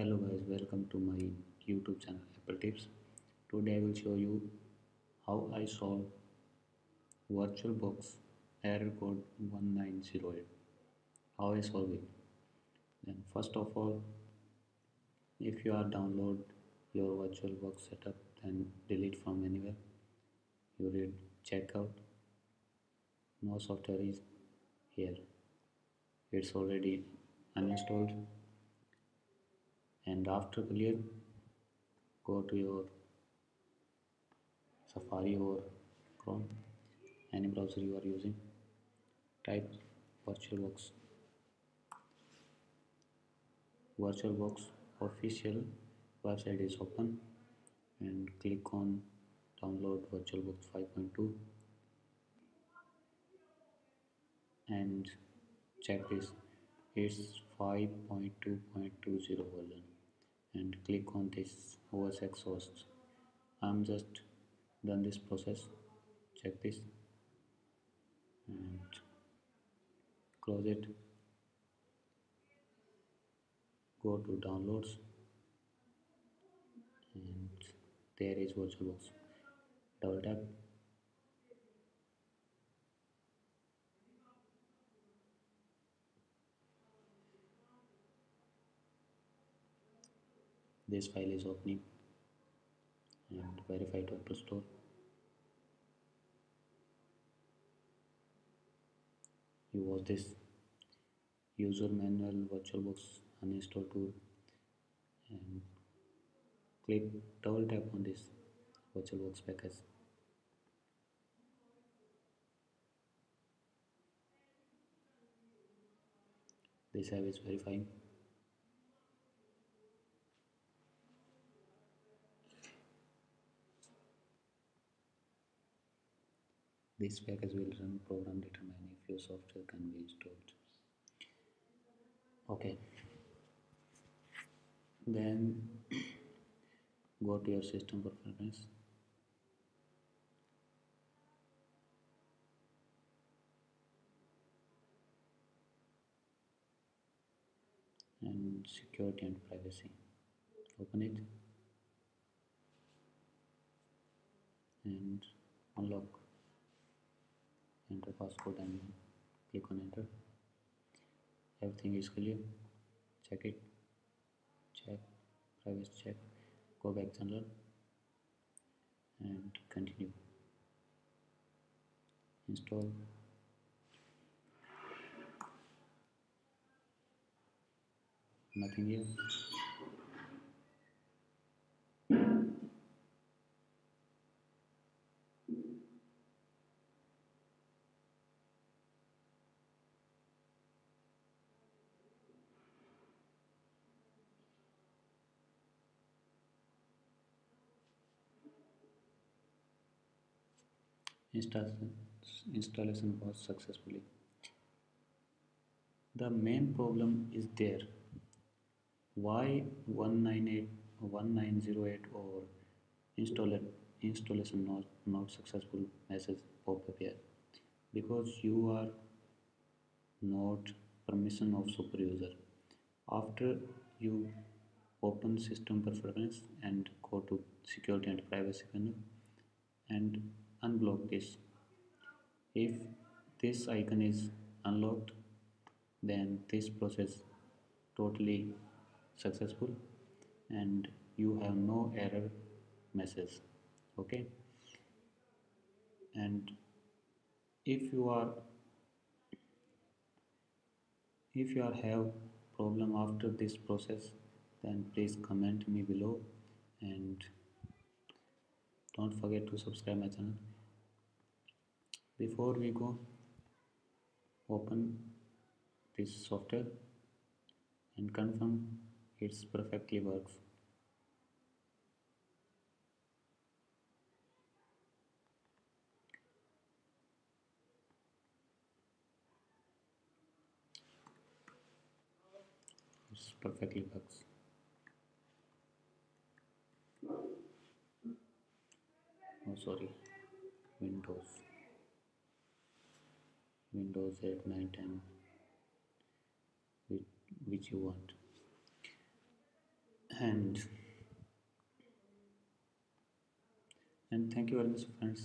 hello guys welcome to my youtube channel apple tips. Today i will show you how i solve virtualbox error code 1908 how i solve it. Then first of all if you are download your virtualbox setup then delete from anywhere. You read checkout. No software is here. It's already uninstalled and after clear go to your Safari or Chrome any browser you are using. Type VirtualBox. VirtualBox official website is open. And click on download VirtualBox 5.2 and check this. It's 5.2.20 version and click on this OS hosts I'm just done this process. Check this. And close it. Go to downloads. And there is VirtualBox double tap this file is opening and verify to Store. You watch this user manual virtualbox uninstall tool and click double tap on this virtualbox package. This app is verifying This package will run program determine if your software can be installed. Okay. Then go to your system preference. and security and privacy open it and unlock enter passcode and click on enter everything is clear check it check privacy check go back general and continue install nothing here installation installation was successfully. The main problem is there. Why 198 1908 or install installation not not successful message pop up here? Because you are not permission of super user. After you open system preference and go to security and privacy panel and unblock this if this icon is unlocked then this process totally successful and you have no error message okay? And if you are if you are have problem after this process then please comment me below and don't forget to subscribe my channel before we go open this software and confirm it's perfectly works it's perfectly works oh sorry windows windows 8 9 10 which, which you want. And and thank you very much friends